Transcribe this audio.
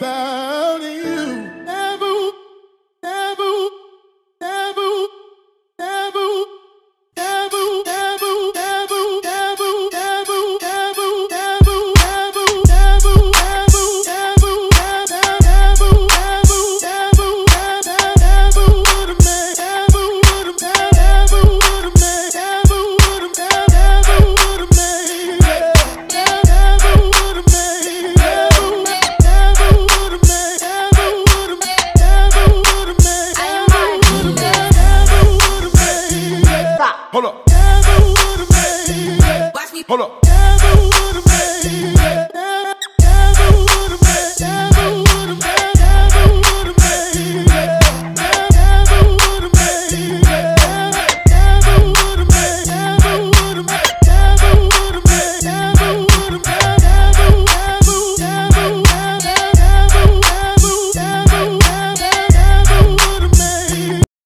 better. Hold up. Hold up.